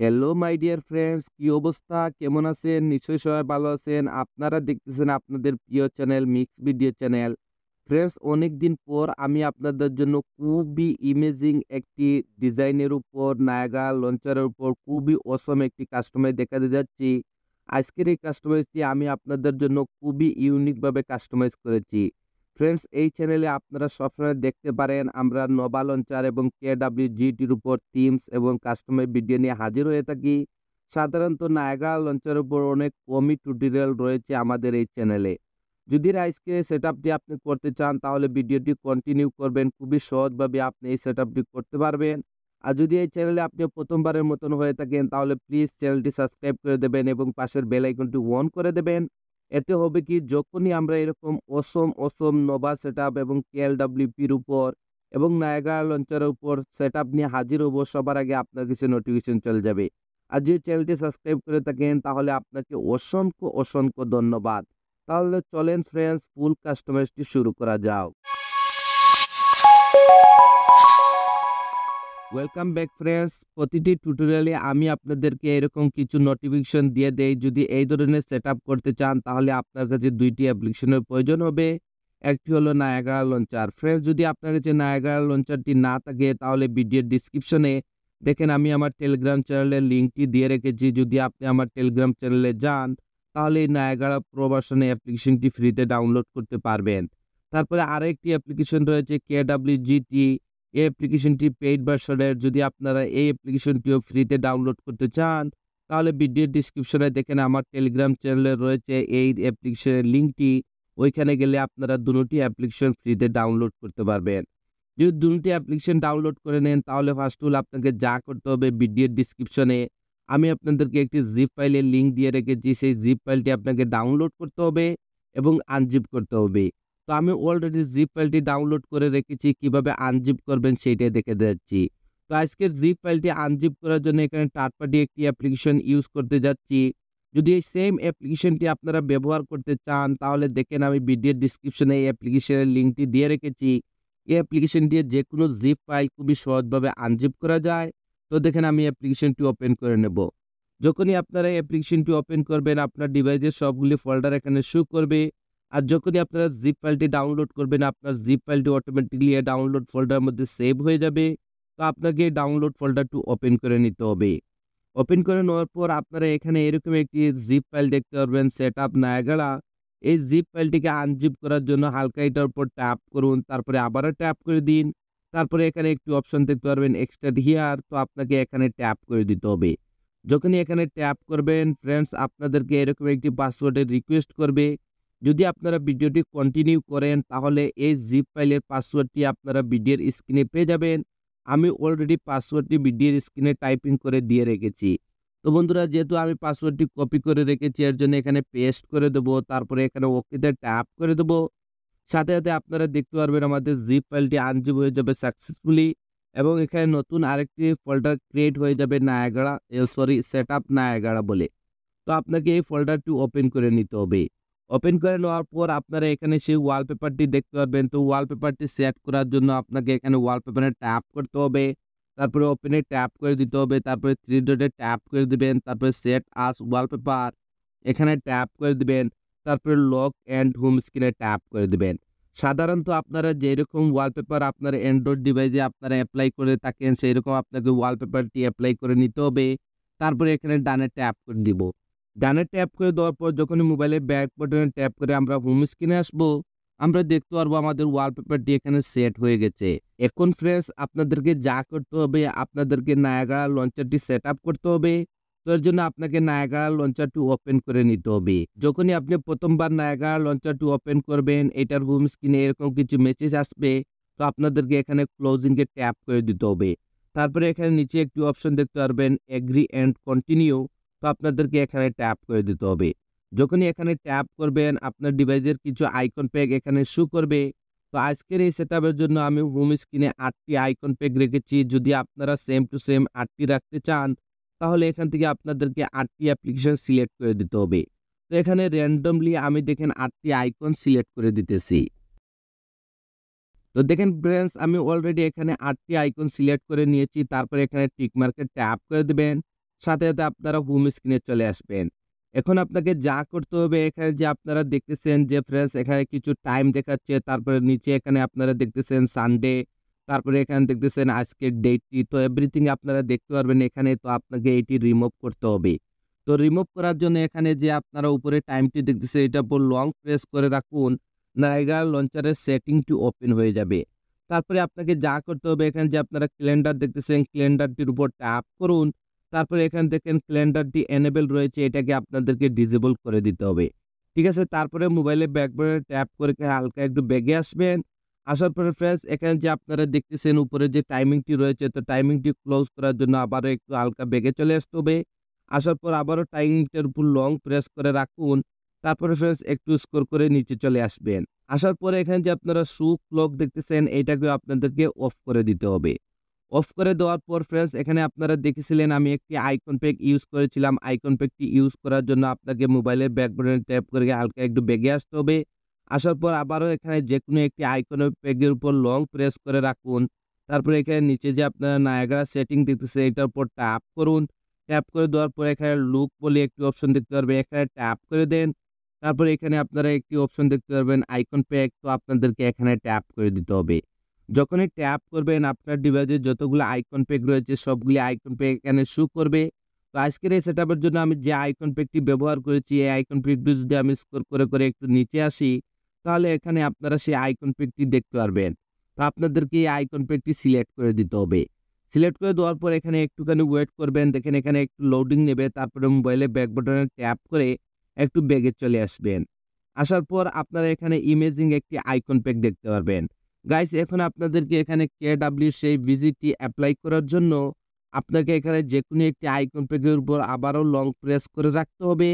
Hello my dear friends কি অবস্থা? কেমন আছেন? নিশ্চয়ই সবাই ভালো আছেন। আপনারা দেখতেছেন আপনাদের প্রিয় channel mix video channel friends অনেক দিন পর আমি আপনাদের জন্য খুবই ইমেজিং একটি ডিজাইনের উপর নায়গা লঞ্চারের উপর খুবই অসম একটি কাস্টমাইজ দেখাতে যাচ্ছি। আজকের এই কাস্টমাইজটি আমি আপনাদের জন্য খুবই ইউনিকভাবে কাস্টমাইজ করেছি। ফ্রেন্ডস এই চ্যানেলে আপনারা সবসময় দেখতে পারেন আমরা নোভা লঞ্চার এবং কে ডাব্লিউ জিটির উপর থিমস এবং কাস্টমার ভিডিও নিয়ে হাজির হয়ে থাকি। সাধারণত নায়গা লঞ্চারের উপর অনেক কমই টিউটোরিয়াল রয়েছে আমাদের এই চ্যানেলে যদি আজকে সেট আপনি করতে চান, তাহলে ভিডিওটি কন্টিনিউ করবেন। খুবই সহজভাবে আপনি এই সেট করতে পারবেন। আর যদি এই চ্যানেলে আপনি প্রথমবারের মতন হয়ে থাকেন, তাহলে প্লিজ চ্যানেলটি সাবস্ক্রাইব করে দেবেন এবং পাশের বেল আইকনটি অন করে দেবেন। এতে হবে কি যখনই আমরা এরকম অসম অসম নোভা সেট এবং কেএলডাব্লিউপির উপর এবং নায়গা লঞ্চের উপর সেট নিয়ে হাজির হব, সবার আগে আপনার কাছে নোটিফিকেশন চলে যাবে। আর যদি চ্যানেলটি সাবস্ক্রাইব করে থাকেন, তাহলে আপনাকে অসংখ্য অসংখ্য ধন্যবাদ। তাহলে চলেন ফ্রেন্ডস ফুল কাস্টমাইজটি শুরু করা যাও ওয়েলকাম ব্যাক ফ্রেন্ডস প্রতিটি টিউটোরিয়ালে আমি আপনাদেরকে এরকম কিছু নোটিফিকেশন দিয়ে দেই। যদি এই ধরনের সেট করতে চান, তাহলে আপনার কাছে দুইটি অ্যাপ্লিকেশনের প্রয়োজন হবে। একটি হলো নায়াগা লঞ্চার ফ্রেন্ডস যদি আপনার কাছে নায়াগা লঞ্চারটি না থাকে, তাহলে ভিডিওর ডিসক্রিপশনে দেখেন আমি আমার টেলিগ্রাম চ্যানেলের লিঙ্কটি দিয়ে রেখেছি। যদি আপনি আমার টেলিগ্রাম চ্যানেলে যান, তাহলে এই নায়াগারা প্রবাসনে অ্যাপ্লিকেশনটি ফ্রিতে ডাউনলোড করতে পারবেন। তারপরে আরেকটি অ্যাপ্লিকেশন রয়েছে কে ডাব্লিউ জিটি এই অ্যাপ্লিকেশনটি পেইড ভার্সনের যদি আপনারা এই অ্যাপ্লিকেশনটিও ফ্রিতে ডাউনলোড করতে চান, তাহলে ভিডিও ডিসক্রিপশনে দেখেন আমার টেলিগ্রাম চ্যানেলে রয়েছে, এই অ্যাপ্লিকেশনের লিঙ্কটি ওইখানে গেলে আপনারা দুটি অ্যাপ্লিকেশন ফ্রিতে ডাউনলোড করতে পারবেন। যদি দুটি অ্যাপ্লিকেশন ডাউনলোড করে নেন, তাহলে ফার্স্ট অল আপনাকে যা করতে হবে ভিডিওর ডিসক্রিপশনে আমি আপনাদেরকে একটি জিপ ফাইলের লিঙ্ক দিয়ে রেখেছি, সেই জিপ ফাইলটি আপনাকে ডাউনলোড করতে হবে এবং আনজিপ করতে হবে। তো আমি অলরেডি জিপ ফাইলটি ডাউনলোড করে রেখেছি, কীভাবে আনজিপ করবেন সেইটাই দেখে যাচ্ছি তো আজকের জিপ ফাইলটি আনজিপ করার জন্য এখানে থার্ড পার্টি একটি অ্যাপ্লিকেশন ইউজ করতে যাচ্ছি। যদি এই সেম অ্যাপ্লিকেশনটি আপনারা ব্যবহার করতে চান, তাহলে দেখেন আমি ভিডিওর ডিসক্রিপশনে এই অ্যাপ্লিকেশনের লিঙ্কটি দিয়ে রেখেছি। এই অ্যাপ্লিকেশন দিয়ে যে কোনো জিপ ফাইল খুবই সহজভাবে আনজিপ করা যায়। তো দেখেন আমি অ্যাপ্লিকেশনটি ওপেন করে নেব। যখনই আপনারা অ্যাপ্লিকেশনটি ওপেন করবেন, আপনার ডিভাইসের সবগুলি ফোল্ডার এখানে শো করবে। আর যখনই আপনারা জিপ ফাইলটি ডাউনলোড করবেন, আপনার জিপ ফাইলটি অটোমেটিকলি ডাউনলোড ফোল্ডারের মধ্যে সেভ হয়ে যাবে। তো আপনাকে ডাউনলোড ফোল্ডারটি ওপেন করে নিতে হবে। ওপেন করে নেওয়ার পর আপনারা এখানে এরকম একটি জিপ ফাইল দেখতে পারবেন সেট আপ নায়াগাড়া এই জিপ ফাইলটিকে আনজিপ করার জন্য হালকা এটার উপর ট্যাপ করুন, তারপরে আবারও ট্যাপ করে দিন। তারপরে এখানে একটি অপশন দেখতে পারবেন এক্সট্রা হিয়ার তো আপনাকে এখানে ট্যাপ করে দিতে হবে। যখনই এখানে ট্যাপ করবেন ফ্রেন্ডস আপনাদেরকে এরকম একটি পাসওয়ার্ডের রিকোয়েস্ট করবে। যদি আপনারা ভিডিওটি কন্টিনিউ করেন, তাহলে এই জিপ ফাইলের পাসওয়ার্ডটি আপনারা ভিডিওর স্ক্রিনে পেয়ে যাবেন। আমি অলরেডি পাসওয়ার্ডটি ভিডিওর স্ক্রিনে টাইপিং করে দিয়ে রেখেছি। তো বন্ধুরা, যেহেতু আমি পাসওয়ার্ডটি কপি করে রেখেছি, এর জন্য এখানে পেস্ট করে দেবো, তারপরে এখানে ওকেতে ট্যাপ করে দেবো। সাথে সাথে আপনারা দেখতে পারবেন আমাদের জিপ ফাইলটি আনজিপ হয়ে যাবে সাকসেসফুলি এবং এখানে নতুন আরেকটি ফোল্ডার ক্রিয়েট হয়ে যাবে Niagara sorry set up Niagara বলে। তো আপনাকে এই ফোল্ডারটি ওপেন করে নিতে হবে। ওপেন করে নেওয়ার পর আপনারা এখানে সেই ওয়ালপেপারটি দেখতে পারবেন। তো ওয়ালপেপারটি সেট করার জন্য আপনাকে এখানে ওয়ালপেপারে ট্যাপ করতে হবে। তারপরে ওপেনে ট্যাপ করে দিতে হবে। তারপরে থ্রি ডটে ট্যাপ করে দিবেন। তারপরে সেট আস ওয়ালপেপার এখানে ট্যাপ করে দিবেন। তারপরে লক অ্যান্ড হোম স্ক্রিনে ট্যাপ করে দিবেন। সাধারণত আপনারা যেরকম ওয়ালপেপার আপনার অ্যান্ড্রয়েড ডিভাইসে আপনারা অ্যাপ্লাই করে থাকেন সেই রকম আপনাকে ওয়ালপেপারটি অ্যাপ্লাই করে নিতে হবে। তারপরে এখানে ডানে ট্যাপ করে দিব। ডানে ট্যাপ করে দেওয়ার পর যখনই মোবাইলের ব্যাক বাটনে ট্যাপ করে আমরা হোম স্ক্রিনে আসব, আমরা দেখতে পারব আমাদের ওয়ালপেপারটি এখানে সেট হয়ে গেছে। এখন ফ্রেন্ডস আপনাদেরকে যা করতে হবে, আপনাদেরকে নায়াগাড়া লঞ্চারটি সেট করতে হবে। তো এর জন্য আপনাকে নায়াগাড়া লঞ্চারটি ওপেন করে নিতে হবে। যখনই আপনি প্রথমবার নায়াগাড়া লঞ্চারটি ওপেন করবেন, এটার হোম স্ক্রিনে এরকম কিছু মেসেজ আসবে, তো আপনাদেরকে এখানে ক্লোজিংকে ট্যাপ করে দিতে হবে। তারপরে এখানে নিচে একটি অপশন দেখতে পারবেন এগ্রি অ্যান্ড কন্টিনিউ তো আপনাদেরকে এখানে ট্যাপ করে দিতে হবে। যখনই এখানে ট্যাপ করবেন, আপনার ডিভাইসের কিছু আইকন প্যাক এখানে শু করবে। তো আজকের এই সেট জন্য আমি হোম স্ক্রিনে আটটি আইকন প্যাক রেখেছি। যদি আপনারা সেম টু সেম আটটি রাখতে চান, তাহলে এখান থেকে আপনাদেরকে আটটি অ্যাপ্লিকেশন সিলেক্ট করে দিতে হবে। তো এখানে র্যান্ডমলি আমি দেখেন আটটি আইকন সিলেক্ট করে দিতেছি। তো দেখেন ফ্রেন্ডস আমি অলরেডি এখানে আটটি আইকন সিলেক্ট করে নিয়েছি। তারপরে এখানে টিক মার্কে ট্যাপ করে দেবেন। সাথে সাথে আপনারা হোম স্ক্রিনে চলে আসবেন। এখন আপনাকে যা করতে হবে এখানে যে আপনারা দেখতেছেন যে ফ্রেন্ডস এখানে কিছু টাইম দেখাচ্ছে, তারপরে নিচে এখানে আপনারা দেখতেছেন সানডে তারপরে এখানে দেখতেছেন আজকের ডেটটি তো এভরিথিং আপনারা দেখতে পারবেন এখানে, তো আপনাকে এটি রিমুভ করতে হবে। তো রিমুভ করার জন্য এখানে যে আপনারা উপরে টাইমটি দেখতেছেন এটার উপর লং প্রেস করে রাখুন নাইগার লঞ্চারের সেটিংটি ওপেন হয়ে যাবে। তারপরে আপনাকে যা করতে হবে এখানে যে আপনারা ক্যালেন্ডার দেখতেছেন ক্যালেন্ডারটির উপর ট্যাপ করুন তারপরে এখান দেখেন ক্যালেন্ডারটি এনেবেল রয়েছে, এটাকে আপনাদেরকে ডিজেবল করে দিতে হবে। ঠিক আছে? তারপরে মোবাইলে ব্যাকবোর্ডে ট্যাপ করে হালকা একটু ব্যাগে আসবেন। আসার পরে ফ্রেন্ডস এখানে যে আপনারা দেখতেছেন উপরে যে টাইমিংটি রয়েছে, তো টাইমিংটি ক্লোজ করার জন্য আবারও একটু হালকা বেগে চলে আসতে হবে। আসার পর আবারও টাইমিংটার উপর লং প্রেস করে রাখুন। তারপরে ফ্রেন্ডস একটু স্কোর করে নিচে চলে আসবেন। আসার পরে এখানে যে আপনারা শু ক্লক দেখতেছেন এইটাকে আপনাদেরকে অফ করে দিতে হবে। অফ করে দেওয়ার পর ফ্রেন্ডস এখানে আপনারা দেখেছিলেন আমি একটি আইকন প্যাক ইউজ করেছিলাম। আইকন প্যাকটি ইউজ করার জন্য আপনাকে মোবাইলের ব্যাকগ্রাউন্ডে ট্যাপ করে হালকা একটু বেগে আসতে হবে। আসার পর আবারও এখানে যে কোনো একটি আইকন প্যাকের উপর লং প্রেস করে রাখুন। তারপরে এখানে নিচে যে আপনারা নায়াগ্রা সেটিং দেখতেছে এটার উপর ট্যাপ করুন। ট্যাপ করে দেওয়ার পর এখানে লুক বলে একটি অপশন দেখতে পারবেন। এখানে ট্যাপ করে দেন। তারপরে এখানে আপনারা একটি অপশন দেখতে পারবেন আইকন প্যাক তো আপনাদেরকে এখানে ট্যাপ করে দিতে হবে। যখনই ট্যাপ করবেন আপনার ডিভাইসে যতগুলো আইকন প্যাক রয়েছে, সবগুলি আইকন প্যাক এখানে শু করবে। তো আজকের এই সেটআপের জন্য আমি যে আইকন প্যাকটি ব্যবহার করেছি, এই আইকন প্যাকটি যদি আমি স্কোর করে করে একটু নিচে আসি, তাহলে এখানে আপনারা সেই আইকন প্যাকটি দেখতে পারবেন। তো আপনাদেরকে এই আইকন প্যাকটি সিলেক্ট করে দিতে হবে। সিলেক্ট করে দেওয়ার পর এখানে একটুখানি ওয়েট করবেন, দেখেন এখানে একটু লোডিং নেবে, তারপরে মোবাইলে ব্যাক বাটনে ট্যাপ করে একটু ব্যাগে চলে আসবেন। আসার পর আপনারা এখানে ইমেজিং একটি আইকন প্যাক দেখতে পারবেন। গাইস এখন আপনাদেরকে এখানে কে ডাব্লিউ সেই ভিজিটটি অ্যাপ্লাই করার জন্য আপনাকে এখানে যে কোনো একটি আইকন প্যাকের উপর আবারও লং প্রেস করে রাখতে হবে।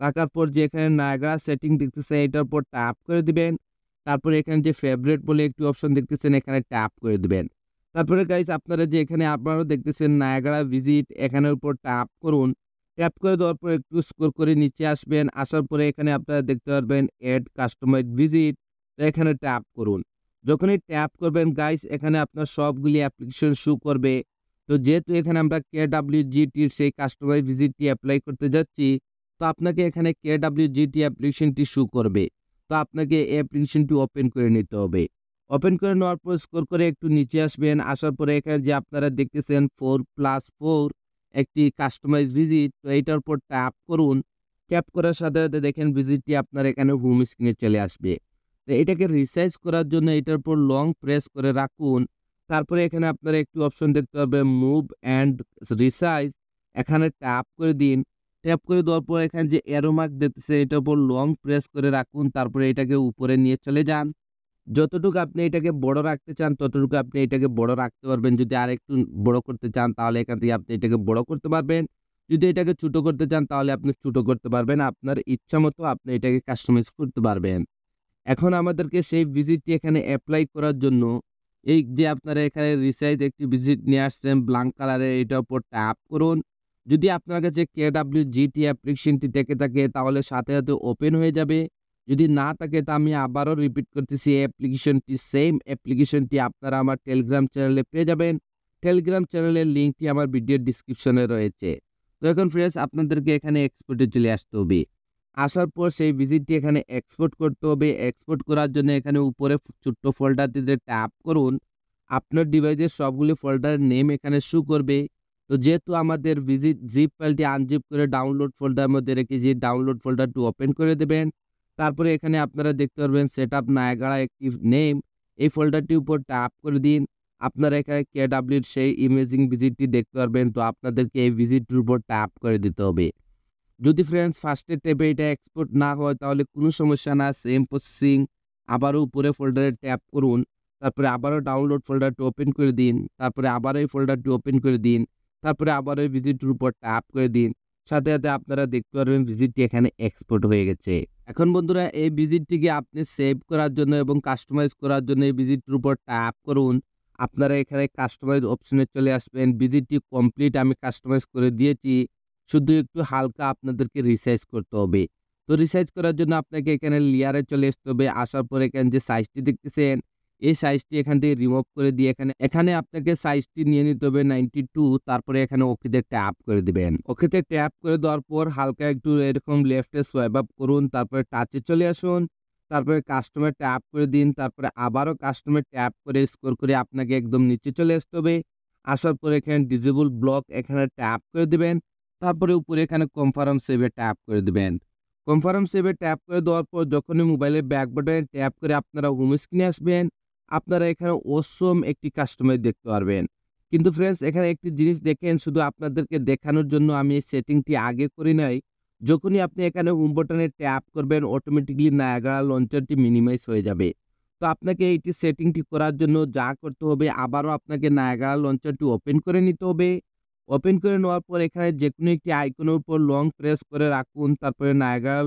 রাখার পর যে এখানে নায়গ্রা সেটিং দেখতেছেন, এটার উপর ট্যাপ করে দিবেন। তারপরে এখানে যে ফেভারেট বলে একটি অপশন দেখতেছেন, এখানে ট্যাপ করে দিবেন। তারপরে গাইস আপনারা যে এখানে আপনারাও দেখতেছেন নায়াগ্রা ভিজিট এখানের উপর ট্যাপ করুন। ট্যাপ করে দেওয়ার পর একটু স্কোর করে নিচে আসবেন। আসার পরে এখানে আপনারা দেখতে পারবেন এড কাস্টমাইজ ভিজিট এখানে ট্যাপ করুন। যখনই ট্যাপ করবেন গাইস এখানে আপনার সবগুলি অ্যাপ্লিকেশন শু করবে। তো যেহেতু এখানে আমরা কে জিটির সেই কাস্টমাইজ ভিজিটটি অ্যাপ্লাই করতে যাচ্ছি, তো আপনাকে এখানে কে জিটি অ্যাপ্লিকেশনটি শু করবে। তো আপনাকে এই অ্যাপ্লিকেশনটি ওপেন করে নিতে হবে। ওপেন করে নেওয়ার পর স্কোর করে একটু নিচে আসবেন, আসার পরে এখানে যে আপনারা দেখতেছেন ফোর প্লাস ফোর একটি কাস্টমাইজ ভিজিট তো এইটার উপর ট্যাপ করুন। ট্যাপ করার সাথে সাথে দেখেন ভিজিটটি আপনার এখানে হোম স্ক্রিনে চলে আসবে। এটাকে রিসাইজ করার জন্য এটার উপর লং প্রেস করে রাখুন। তারপরে এখানে আপনারা একটু অপশন দেখতে পাবেন মুভ অ্যান্ড রিসাইজ এখানে ট্যাপ করে দিন। ট্যাপ করে দেওয়ার পর এখানে যে অ্যারোমার্ক দেখতেছে এটার উপর লং প্রেস করে রাখুন। তারপরে এটাকে উপরে নিয়ে চলে যান। যতটুকু আপনি এটাকে বড় রাখতে চান, ততটুকু আপনি এটাকে বড় রাখতে পারবেন। যদি আর একটু বড় করতে চান, তাহলে এখান থেকে আপনি এটাকে বড় করতে পারবেন। যদি এটাকে ছোটো করতে চান, তাহলে আপনি ছোটো করতে পারবেন। আপনার ইচ্ছা মতো আপনি এটাকে কাস্টমাইজ করতে পারবেন। এখন আমাদেরকে সেই ভিজিটটি এখানে অ্যাপ্লাই করার জন্য এই যে আপনারা এখানে রিসাইজ একটি ভিজিট নিয়ে আসছেন ব্ল্যাঙ্ক কালারের এটার উপর ট্যাপ করুন। যদি আপনার কাছে কে ডাব্লিউ জিটি অ্যাপ্লিকেশনটি থেকে থাকে, তাহলে সাথে সাথে ওপেন হয়ে যাবে। যদি না থাকে, তা আমি আবারও রিপিট করতেছি, এই অ্যাপ্লিকেশনটি সেম অ্যাপ্লিকেশনটি আপনারা আমার টেলিগ্রাম চ্যানেলে পেয়ে যাবেন। টেলিগ্রাম চ্যানেলের লিঙ্কটি আমার ভিডিওর ডিসক্রিপশনে রয়েছে। তো এখন ফ্রেন্ডস আপনাদেরকে এখানে এক্সপোর্টে চলে আসতে হবে। আসার পর সেই ভিজিটটি এখানে এক্সপোর্ট করতে হবে। এক্সপোর্ট করার জন্য এখানে উপরে ছোট্ট ফোল্ডারটিতে ট্যাপ করুন, আপনার ডিভাইসের সবগুলি ফোল্ডারের নেম এখানে শু করবে। তো যেহেতু আমাদের ভিজিট জিপ ফাইলটি আনজিপ করে ডাউনলোড ফোল্ডারের মধ্যে রেখেছি ডাউনলোড ফোল্ডারটি ওপেন করে দেবেন, তারপরে এখানে আপনারা দেখতে পারবেন সেট আপ নায়গাড়া একটি নেম এই ফোল্ডারটির উপর ট্যাপ করে দিন। আপনারা এখানে কে ডাব্লিউর সেই ইমেজিং ভিজিটটি দেখতে পারবেন। তো আপনাদেরকে এই ভিজিটটির উপর ট্যাপ করে দিতে হবে। যদি ফ্রেন্ডস ফার্স্টের টেপে এটা এক্সপোর্ট না হয়, তাহলে কোনো সমস্যা না সেম প্রসেসিং আবারও উপরে ফোল্ডারে ট্যাপ করুন, তারপরে আবারও ডাউনলোড ফোল্ডারটি ওপেন করে দিন, তারপরে আবার এই ফোল্ডারটি ওপেন করে দিন, তারপরে আবার ওই ভিজিটের উপর ট্যাপ করে দিন, সাথে সাথে আপনারা দেখতে পারবেন ভিজিটটি এখানে এক্সপোর্ট হয়ে গেছে। এখন বন্ধুরা, এই ভিজিটটিকে আপনি সেভ করার জন্য এবং কাস্টমাইজ করার জন্য এই ভিজিটটির উপর ট্যাপ করুন। আপনারা এখানে কাস্টমাইজ অপশনে চলে আসবেন ভিজিটটি কমপ্লিট আমি কাস্টমাইজ করে দিয়েছি। শুধু একটু হালকা আপনাদেরকে রিসাইজ করতে হবে। তো রিসাইজ করার জন্য আপনাকে এখানে লেয়ারে চলে আসতে হবে। আসার পরে এখানে যে সাইজটি দেখতেছেন, এই সাইজটি এখান থেকে রিমুভ করে দিয়ে এখানে এখানে আপনাকে সাইজটি নিয়ে নিতে হবে নাইনটি টু তারপরে এখানে ওকেতে ট্যাপ করে দিবেন। ওকেতে ট্যাপ করে দেওয়ার পর হালকা একটু এরকম লেফটে সোয়াইপ আপ করুন, তারপরে টাচে চলে আসুন, তারপরে কাস্টমার ট্যাপ করে দিন, তারপরে আবারও কাস্টমার ট্যাপ করে স্কোর করে আপনাকে একদম নিচে চলে আসতে হবে। আসার পর এখানে ডিজেবল ব্লক এখানে ট্যাপ করে দিবেন। তারপরে উপরে এখানে কনফার্ম সেভে ট্যাপ করে দেবেন। কনফার্ম সেভে ট্যাপ করে দেওয়ার পর যখনই মোবাইলের ব্যাক বাটনে ট্যাপ করে আপনারা হোম স্ক্রিনে আসবেন, আপনারা এখানে অসম একটি কাস্টমার দেখতে পারবেন। কিন্তু ফ্রেন্ডস এখানে একটি জিনিস দেখেন, শুধু আপনাদেরকে দেখানোর জন্য আমি এই সেটিংটি আগে করি নাই। যখনই আপনি এখানে হোম বাটনে ট্যাপ করবেন অটোমেটিকলি নায়াগারা লঞ্চারটি মিনিমাইজ হয়ে যাবে। তো আপনাকে এইটি সেটিংটি করার জন্য যা করতে হবে, আবারও আপনাকে নায়াগারা লঞ্চারটি ওপেন করে নিতে হবে। ওপেন করে নেওয়ার পর এখানে যে কোনো একটি আইকনের উপর লং প্রেস করে রাখুন। তারপরে নায়াগারা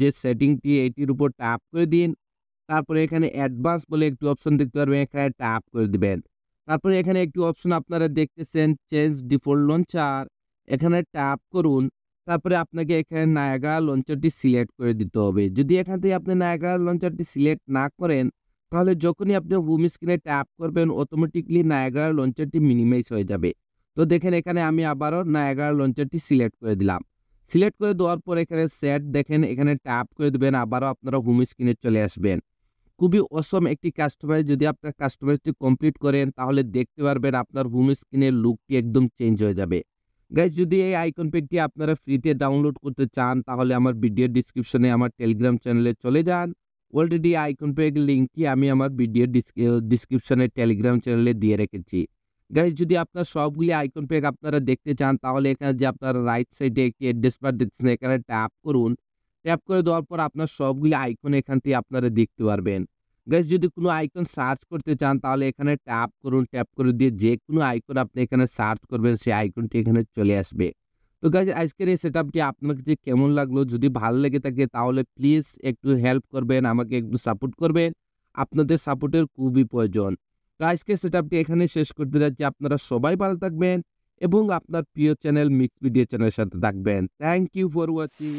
যে সেটিংটি এটির উপর ট্যাপ করে দিন। তারপরে এখানে অ্যাডভান্স বলে একটি অপশন দেখতে পারবেন, এখানে ট্যাপ করে দিবেন। তারপরে এখানে একটি অপশন আপনারা দেখতেছেন চেঞ্জ ডিফল্ট লঞ্চার এখানে ট্যাপ করুন। তারপরে আপনাকে এখানে নায়াগারা লঞ্চারটি সিলেক্ট করে দিতে হবে। যদি এখান থেকে আপনি নায়াগারা লঞ্চারটি সিলেক্ট না করেন, তাহলে যখনই আপনি হোম স্ক্রিনে ট্যাপ করবেন অটোমেটিকলি নায়াগারা লঞ্চারটি মিনিমাইজ হয়ে যাবে। তো দেখেন এখানে আমি আবারও নায়াগারা লঞ্চারটি সিলেক্ট করে দিলাম। সিলেক্ট করে দেওয়ার পর এখানে সেট দেখেন, এখানে ট্যাপ করে দেবেন, আবারও আপনারা হোম স্ক্রিনে চলে আসবেন। খুবই অসম একটি কাস্টমাইজ যদি আপনার কাস্টমাইজটি কমপ্লিট করেন, তাহলে দেখতে পারবেন আপনার হোম স্ক্রিনের লুকটি একদম চেঞ্জ হয়ে যাবে। গাইজ যদি এই আইকন পেকটি আপনারা ফ্রিতে ডাউনলোড করতে চান, তাহলে আমার ভিডিও ডিসক্রিপশনে আমার টেলিগ্রাম চ্যানেলে চলে যান। অলরেডি আইকন পেক লিঙ্কটি আমি আমার ভিডিও ডিসক্রিপশনে টেলিগ্রাম চ্যানেলে দিয়ে রেখেছি। গাইজ যদি আপনার সবগুলি আইকন পেক আপনারা দেখতে চান, তাহলে এখানে যে আপনারা রাইট সাইডে একটি অ্যাড্রেস বার দেখছেন এখানে ট্যাপ করুন। ট্যাপ করে দেওয়ার পর আপনার সবগুলি আইকন এখান থেকে আপনারা দেখতে পারবেন। গাইজ যদি কোনো আইকন সার্চ করতে চান, তাহলে এখানে ট্যাপ করুন। ট্যাপ করে দিয়ে যে কোনো আইকন আপনি এখানে সার্চ করবেন, সেই আইকনটি এখানে চলে আসবে। তো গাইজ আজকের এই সেট আপটি আপনার কাছে কেমন লাগল, যদি ভালো লেগে থাকে, তাহলে প্লিজ একটু হেল্প করবেন, আমাকে একটু সাপোর্ট করবেন। আপনাদের সাপোর্টের খুবই প্রয়োজন। তো আজকে সেট আপটি এখানে শেষ করতে যাচ্ছি। আপনারা সবাই ভালো থাকবেন এবং আপনার প্রিয় চ্যানেল মিক্স ভিডিও চ্যানেলের সাথে থাকবেন। Thank you for watching